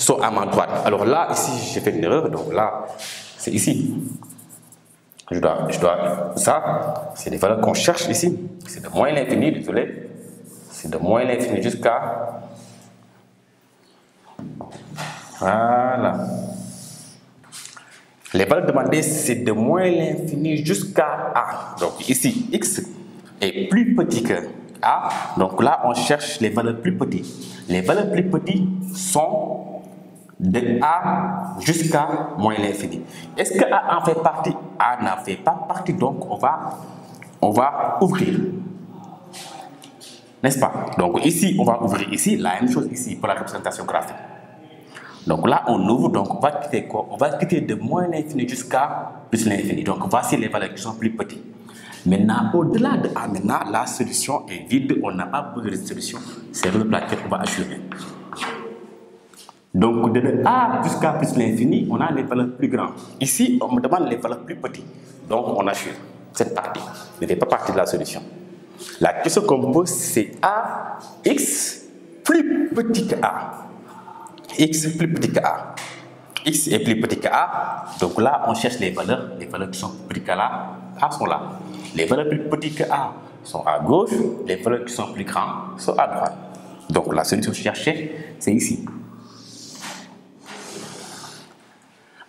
sont à ma droite. Alors là, ici, j'ai fait une erreur. Donc là, c'est ici. Je dois, je dois, ça, c'est les valeurs qu'on cherche ici. C'est de moins l'infini, désolé. C'est de moins l'infini jusqu'à voilà. Les valeurs demandées, c'est de moins l'infini jusqu'à A. Donc ici, x est plus petit que A. Donc là, on cherche les valeurs plus petites. Les valeurs plus petites sont de A jusqu'à moins l'infini. Est-ce que A en fait partie? A n'en fait pas partie, donc on va, on va ouvrir. N'est-ce pas? Donc ici, on va ouvrir ici, la même chose ici pour la représentation graphique. Donc là, on ouvre, donc on va quitter quoi? On va quitter de moins l'infini jusqu'à plus l'infini. Donc voici les valeurs qui sont plus petites. Maintenant, au-delà de A, maintenant, la solution est vide, on n'a pas besoin de solution. C'est le laquelle on va assurer. Donc de A jusqu'à plus l'infini, on a les valeurs plus grandes. Ici, on me demande les valeurs plus petites. Donc on assure. Cette partie ne fait pas partie de la solution. La question qu'on pose, c'est A, X plus petit que A x plus petit que a. x est plus petit que a. Donc là, on cherche les valeurs. Les valeurs qui sont plus petites que a sont là. Les valeurs plus petites que a sont à gauche. Les valeurs qui sont plus grandes sont à droite. Donc la solution cherchée, c'est ici.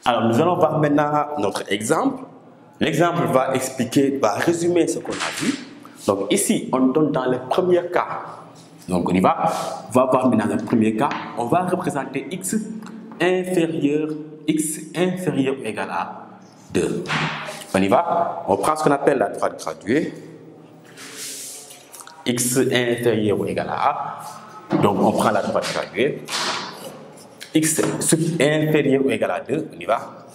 Alors nous allons voir maintenant notre exemple. L'exemple va expliquer, va résumer ce qu'on a vu. Donc ici, on donne dans le premier cas donc on y va. On va voir maintenant le premier cas. On va représenter x inférieur, x inférieur ou égal à 2. On y va. On prend ce qu'on appelle la droite graduée. x inférieur ou égal à a. Donc on prend la droite graduée. X inférieur ou égal à 2. On y va.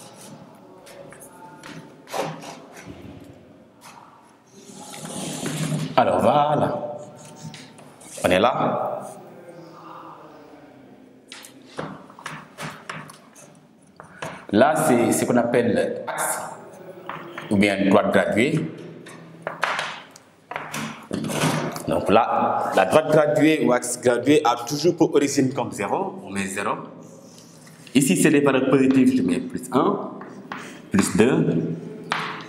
Alors voilà. On est là. Là, c'est ce qu'on appelle axe ou bien droite graduée. Donc là, la droite graduée ou axe gradué a toujours pour origine comme 0. On met 0. Ici, c'est les valeurs positives. Je mets plus 1, plus 2,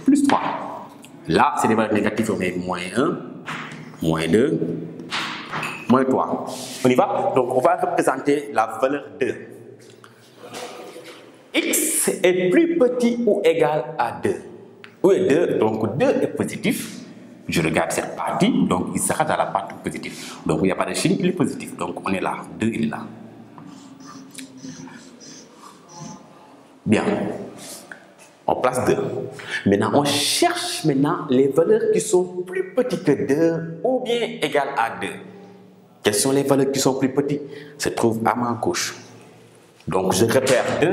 plus 3. Là, c'est les valeurs négatives. On met moins 1, moins 2, moins 3. On y va? Donc, on va représenter la valeur 2. x est plus petit ou égal à 2. Où est 2 Donc, 2 est positif. Je regarde cette partie, donc il sera dans la partie positive. Donc, il n'y a pas de signe, il est positif. Donc, on est là. 2, il est là. Bien. On place 2. Maintenant, on cherche maintenant les valeurs qui sont plus petites que 2 ou bien égales à 2. Quelles sont les valeurs qui sont plus petites? Se trouvent à ma gauche. Donc je repère 2.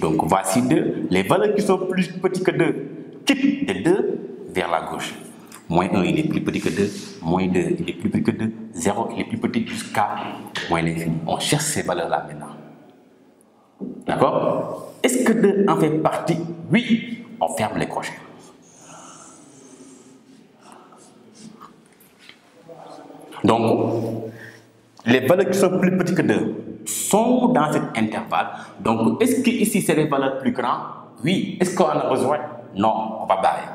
Donc voici 2. Les valeurs qui sont plus petites que 2 quittent de 2 vers la gauche. Moins 1, il est plus petit que 2. Moins 2, il est plus petit que 2. 0, il est plus petit jusqu'à moins l'infini. On cherche ces valeurs-là maintenant. D'accord? Est-ce que 2 en fait partie? Oui. On ferme les crochets. Donc, les valeurs qui sont plus petites que 2 sont dans cet intervalle. Donc, est-ce que ici c'est les valeurs plus grandes Oui. Est-ce qu'on a besoin? Non, on va barrer.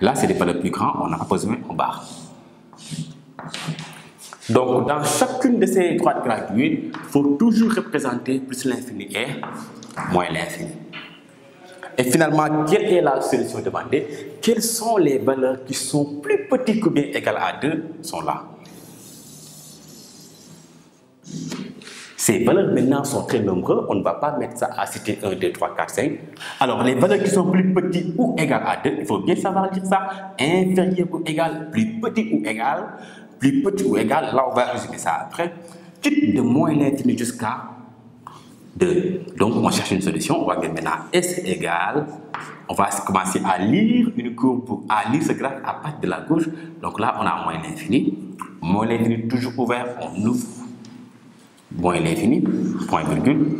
Là, c'est des valeurs plus grandes, on n'a pas besoin, on barre. Donc, dans chacune de ces droites graduées, il faut toujours représenter plus l'infini et moins l'infini. Et finalement, quelle est la solution demandée? Quelles sont les valeurs qui sont plus petites ou bien égales à 2 sont là. Ces valeurs maintenant sont très nombreuses. On ne va pas mettre ça à citer 1, 2, 3, 4, 5. Alors, les valeurs qui sont plus petites ou égales à 2, il faut bien savoir dire ça. Inférieur ou égal, plus petit ou égal, plus petit ou égal. Là, on va résumer ça après. De moins l'infini jusqu'à 2. Donc, on cherche une solution. On va dire maintenant S égale. On va commencer à lire une courbe, pour, à lire ce graphe à partir de la gauche. Donc là, on a moins l'infini. Moins l'infini toujours ouvert, on ouvre. Moins l'infini, point virgule.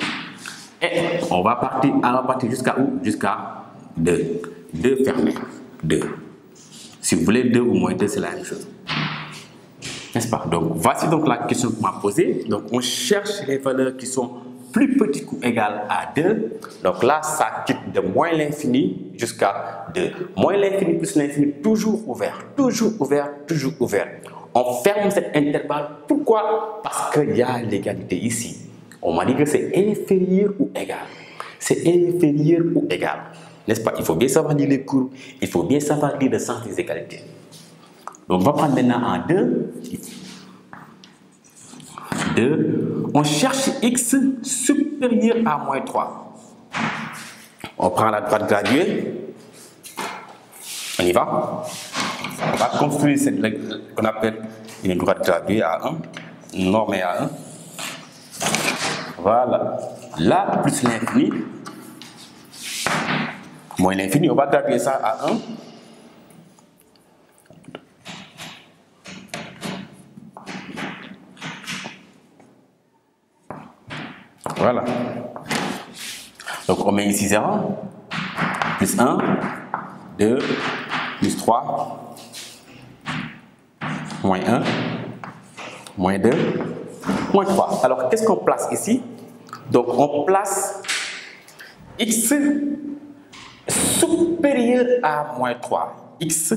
Et on va partir, on va partir jusqu'à où? Jusqu'à 2. 2 fermé. 2. Si vous voulez 2 ou moins 2, c'est la même chose. N'est-ce pas? Donc, voici donc la question qu'on m'a posée. Donc, on cherche les valeurs qui sont plus petites ou égales à 2. Donc là, ça quitte de moins l'infini jusqu'à 2. Moins l'infini plus l'infini, toujours ouvert, toujours ouvert, toujours ouvert. On ferme cet intervalle. Pourquoi? Parce qu'il y a l'égalité ici. On m'a dit que c'est inférieur ou égal. C'est inférieur ou égal. N'est-ce pas? Il faut bien savoir lire les courbes. Il faut bien savoir lire le sens des égalités. Donc, on va prendre maintenant en 2. 2. On cherche x supérieur à moins 3. On prend la droite graduée. On y va. On va construire ce qu'on appelle une droite graduée à 1, normée à 1. Voilà. Là, plus l'infini. Moins l'infini, on va graduer ça à 1. Voilà. Donc on met ici 0, plus 1, 2, plus 3, moins 1, moins 2, moins 3. Alors qu'est-ce qu'on place ici? Donc on place x supérieur à moins 3. x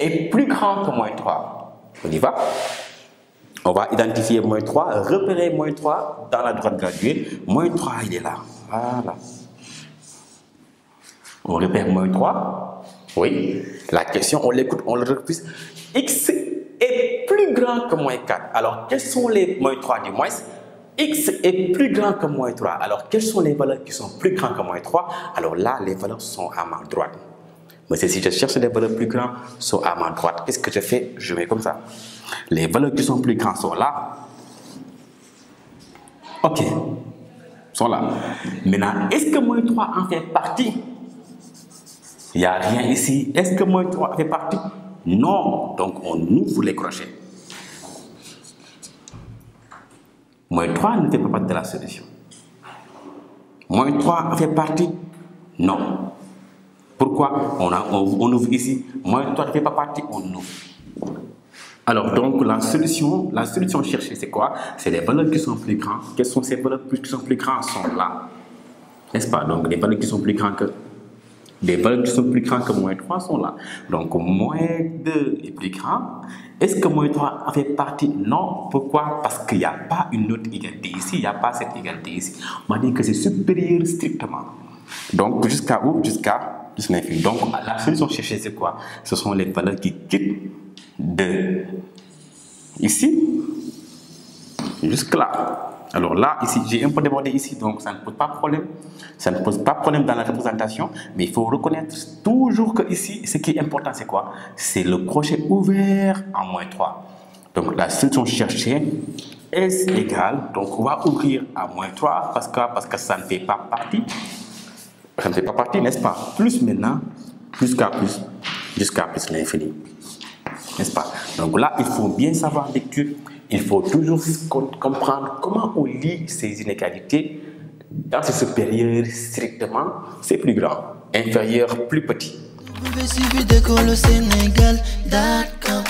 est plus grand que moins 3. On y va on va identifier moins 3, repérer moins 3 dans la droite graduée. Moins 3, il est là. Voilà. On repère moins 3. Oui. La question, on l'écoute, on le repousse. X est plus grand que moins 4. Alors, quels sont les moins 3 du moins? X est plus grand que moins 3. Alors, quelles sont les valeurs qui sont plus grandes que moins 3 Alors là, les valeurs sont à ma droite. Mais si je cherche des valeurs plus grandes, sont à ma droite. Qu'est-ce que je fais? Je mets comme ça. Les valeurs qui sont plus grandes sont là. Ok. Sont là. Maintenant, est-ce que moins 3 en fait partie? Il n'y a rien ici. Est-ce que moins 3 en fait partie? Non. Donc, on ouvre les crochets. Moins 3 ne fait pas partie de la solution. Moins 3 en fait partie? Non. Pourquoi? On, a, on, ouvre ici Moins 3 ne fait pas partie, on ouvre. Alors, donc, la solution, la solution cherchée, c'est quoi? C'est les valeurs qui sont plus grandes. Quelles sont ces valeurs qui sont plus grandes sont là. N'est-ce pas? Donc, les valeurs qui sont plus grandes que... Les valeurs qui sont plus grandes que moins 3 sont là. Donc, moins 2 est plus grand. Est-ce que moins 3 en fait partie? Non. Pourquoi? Parce qu'il n'y a pas une autre égalité ici. Il n'y a pas cette égalité ici. On m'a dit que c'est supérieur strictement. Donc, jusqu'à où? Jusqu'à donc, la solution cherchée, c'est quoi? Ce sont les valeurs qui quittent de ici jusque là. Alors là, ici, j'ai un peu débordé ici, donc ça ne pose pas problème. Ça ne pose pas problème dans la représentation, mais il faut reconnaître toujours que ici, ce qui est important, c'est quoi? C'est le crochet ouvert en moins 3. Donc la solution cherchée, est égale, donc on va ouvrir à moins 3 parce que, parce que ça ne fait pas partie ça ne fait pas partie, n'est-ce pas? Plus maintenant, plus qu'à plus, jusqu'à plus l'infini. Donc là, il faut bien savoir lecture, il faut toujours comprendre comment on lit ces inégalités dans ce supérieur strictement, c'est plus grand, inférieur plus petit. Vous pouvez suivre Sénégal, d'accord,